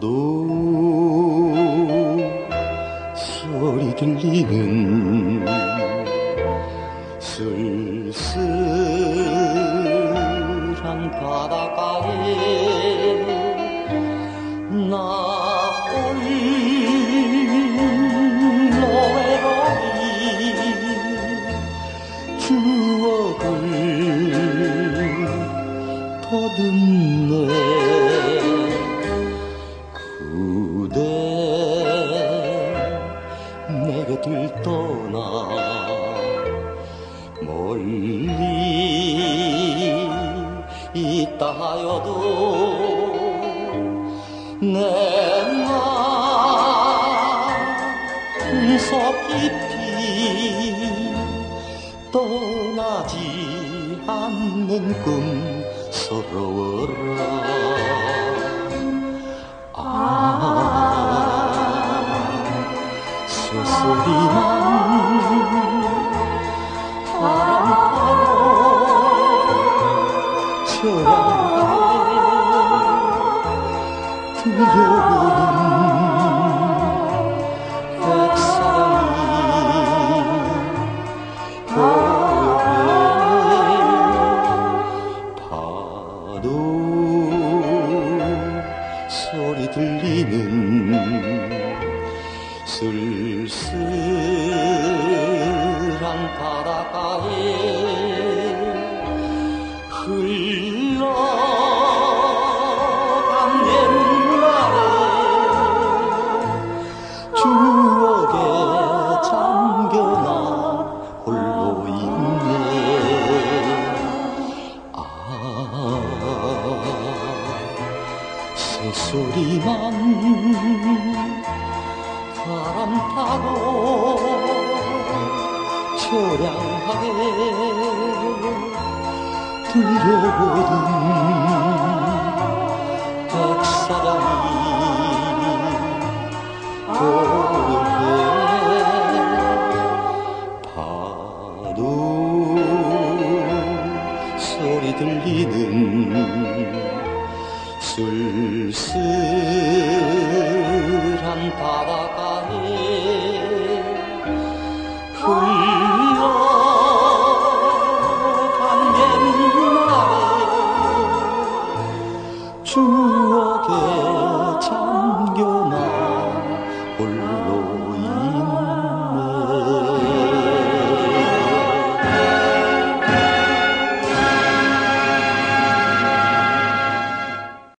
멀어도 소리 들리는 쓸쓸한 바닷가에 멀리 있다 하여도 내 마음속 깊이 떠나지 않는 꿈 서러워라 아 새소리만 바 들려오는 백사랑이 보여 파도 소리 들리는 쓸쓸한 바닷가에 소리만 바람 타고 초량하게 들려오던 백사장이 고개 파도 소리 들리는 쓸쓸한 바닷가에